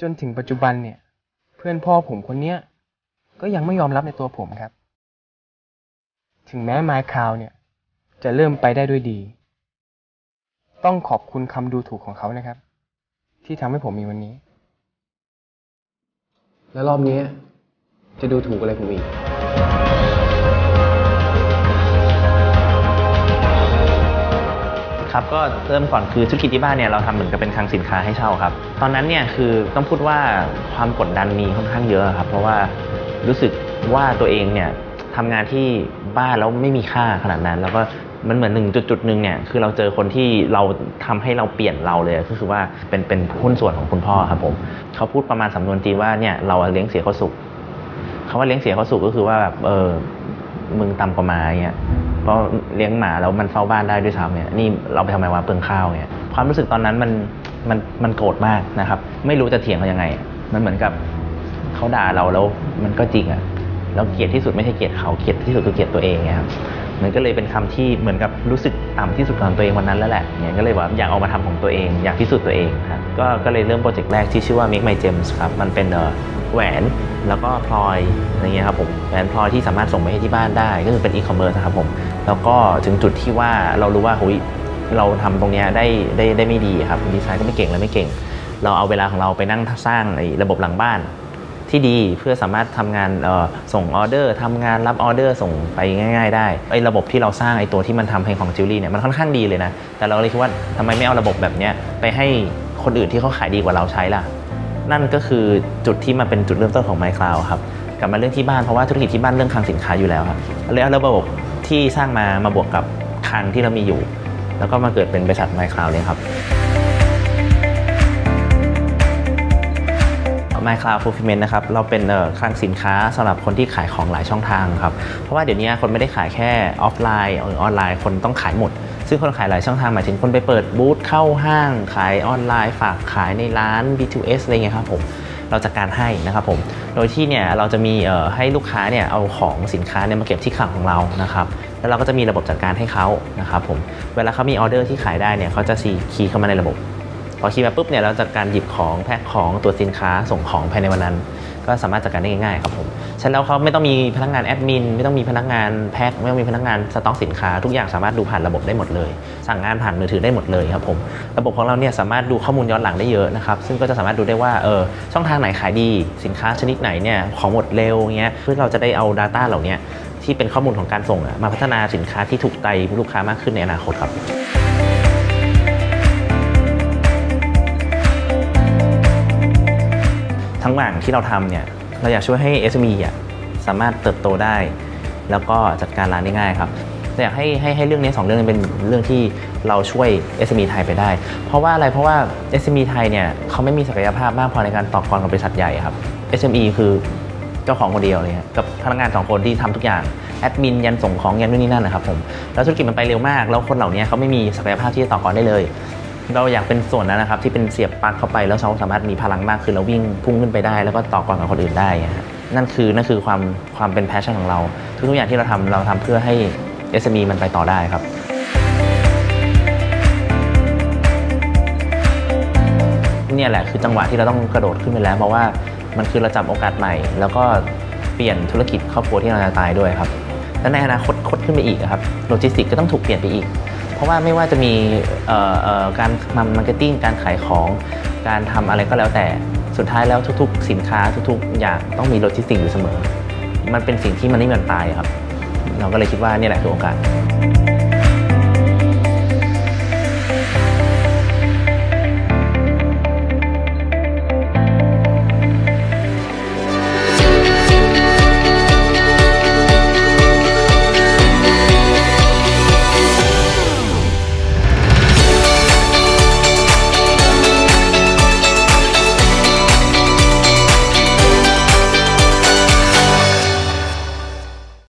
จนถึงปัจจุบันเนี่ย เพื่อนพ่อผมคนเนี้ยก็ยังไม่ยอมรับในตัวผมครับ ถึงแม้ไมค์คาวเนี่ย จะเริ่มไปได้ด้วยดี ต้องขอบคุณคำดูถูกของเขานะครับ ที่ทำให้ผมมีวันนี้ แล้วรอบนี้จะดูถูกอะไรผมอีก ครับก็เริ่มก่อนคือธุรกิจที่บ้านเนี่ยเราทำเหมือนกับเป็นคลังสินค้าให้เช่าครับ ตอนนั้นเนี่ยคือต้องพูดว่าความกดดันมีค่อนข้างเยอะครับ เพราะว่ารู้สึกว่าตัวเองเนี่ยทำงานที่บ้านแล้วไม่มีค่าขนาดนั้น แล้วก็มันเหมือนหนึ่งจุดจุดหนึ่งเนี่ยคือเราเจอคนที่เราทำให้เราเปลี่ยนเราเลยก็คือว่าเป็นเป็นหุ้นส่วนของคุณพ่อครับผมเขาพูดประมาณสำนวนจีนว่าเนี่ยเราเลี้ยงเสียเขาสุข คำว่าเลี้ยงเสียเขาสุขก็คือว่าแบบเออ มึงตำกว่าหมาเงี้ยเพราะเลี้ยงหมาแล้วมันเฝ้าบ้านได้ด้วยซ้ำเนี่ยนี่เราไปทำไมวะเปลืองข้าวเนี่ยความรู้สึกตอนนั้นมันมันมันโกรธมากนะครับ ไม่รู้จะเถียงเขายังไง มันเหมือนกับเขาด่าเราแล้วมันก็จริงอะแล้วเกลียดที่สุดไม่ใช่เกลียดเขาเกลียดที่สุดคือเกลียดตัวเองไงครับมันก็เลยเป็นคำที่เหมือนกับรู้สึกต่ำที่สุดของตัวเองวันนั้นแล้วแหละเนี่ยก็เลยว่าอยากเอามาทำของตัวเอง อยากพิสูจน์ตัวเองครับก็ก็เลยเริ่มโปรเจกต์แรกที่ชื่อว่า Make My Gems ครับมันเป็นเอ่อ แหวนแล้วก็พลอยอะไรเงี้ยครับผมแหวนพลอยที่สามารถส่งไปให้ที่บ้านได้ก็คือเป็นอีคอมเมิร์ซครับผมแล้วก็ถึงจุดที่ว่าเรารู้ว่าเฮ้ยเราทำตรงเนี้ยได้ได้ได้ไม่ดีครับดีไซน์ก็ไม่เก่งและไม่เก่ง เราเอาเวลาของเราไปนั่งสร้างระบบหลังบ้านที่ดีเพื่อสามารถทำงานส่งออเดอร์ทำงานรับออเดอร์ส่งไปง่าย ๆ ได้ไอ้ระบบที่เราสร้างไอ้ตัวที่มันทำให้ของจิวเวลรี่เนี่ยมันค่อนข้างดีเลยนะ แต่เราเลยคิดว่าทำไมไม่เอาระบบแบบเนี้ยไปให้คนอื่นที่เขาขายดีกว่าเราใช้ล่ะ นั่นก็คือจุดที่มาเป็นจุดเริ่มต้นของ MyCloud ครับกลับมาเรื่องที่บ้านเพราะว่าธุรกิจที่บ้านเรื่องคลังสินค้าอยู่แล้วครับเลยเอาระบบที่สร้างมามาบวกกับคลังที่เรามีอยู่ แล้วก็มาเกิดเป็นบริษัท MyCloud เลยครับ MyCloud Fulfillment นะครับเราเป็นคลังสินค้าสำหรับคนที่ขายของหลายช่องทางครับเพราะว่าเดี๋ยวนี้คนไม่ได้ขายแค่ออฟไลน์หรือออนไลน์คนต้องขายหมด ซึ่งคนขายหลายช่องทางหมายถึงคนไปเปิดบูธเข้าห้างขายออนไลน์ ฝากขายในร้าน B2S อะไรเงี้ยครับผมเราจัดการให้นะครับผม โดยที่เนี่ยเราจะมีให้ลูกค้าเนี่ยเอาของสินค้าเนี่ยมาเก็บที่คลังของเรานะครับ แล้วเราก็จะมีระบบจัดการให้เขานะครับผม เวลาเขามีออเดอร์ที่ขายได้เนี่ยเขาจะซีคีย์เข้ามาในระบบ พอคีย์มาปุ๊บเนี่ยเราจัดการหยิบของแพ็คของตัวสินค้าส่งของภายในวันนั้น ก็สามารถจัดการได้ง่ายๆครับผม ฉะนั้นแล้วเขาไม่ต้องมีพนักงานแอดมินไม่ต้องมีพนักงานแพ็คไม่ต้องมีพนักงานสต็อกสินค้า ทุกอย่างสามารถดูผ่านระบบได้หมดเลย สั่งงานผ่านมือถือได้หมดเลยครับผมระบบของเราเนี่ยสามารถดูข้อมูลย้อนหลังได้เยอะนะครับซึ่งก็จะสามารถดูได้ว่าเออช่องทางไหนขายดีสินค้าชนิดไหนเนี่ยของหมดเร็วเงี้ยเพื่อเราจะได้เอา Data เหล่านี้ที่เป็นข้อมูลของการส่งมาพัฒนาสินค้าที่ถูกใจลูกค้ามากขึ้นในอนาคตครับทั้งหมางที่เราทำเนี่ย เราอยากช่วยให้ SME อะสามารถเติบโตได้ แล้วก็จัดการร้านได้ง่ายครับแต่อยากให้ให้ให้เรื่องนี้สองเรื่องนี้เป็นเรื่องที่เราช่วย SME ไทยไปได้ เพราะว่าอะไรเพราะว่า SME ไทยเนี่ยเขาไม่มีศักยภาพมากพอในการต่อกรกับบริษัทใหญ่ครับ SME คือเจ้าของคนเดียวเลยครับกับพนักงานสองคนที่ทำทุกอย่างแอดมินยันส่งของยันนู่นนี่นั่นนะครับผมแล้วธุรกิจมันไปเร็วมาก แล้วคนเหล่านี้เขาไม่มีศักยภาพที่จะต่อกรได้เลย เราอยากเป็นส่วนนั้นนะครับที่เป็นเสียบปลั๊กเข้าไปแล้วเขาสามารถมีพลังมากขึ้นแล้ววิ่งพุ่งขึ้นไปได้ แล้วก็ต่อกรกับคนอื่นได้นั่นคือนั่นคือความความเป็น passion ของเรา ทุกๆอย่างที่เราทำเราทำเพื่อให้ SME มันไปต่อได้ครับเนี่ยแหละคือจังหวะที่เราต้องกระโดดขึ้นไปแล้ว เพราะว่ามันคือเราจับโอกาสใหม่ แล้วก็เปลี่ยนธุรกิจครอบครัวที่เราจะตายด้วยครับ และในอนาคตคดขึ้นไปอีกครับโลจิสติกก็ต้องถูกเปลี่ยนไปอีก เพราะว่าไม่ว่าจะมีการทำ marketing การขายของการทำอะไรก็แล้วแต่สุดท้ายแล้วทุก ๆ สินค้าทุก ๆ อย่างต้องมีโลจิสติกอยู่เสมอ มันเป็นสิ่งที่มันไม่มีวันตายครับ เราก็เลยคิดว่านี่แหละคือโอกาส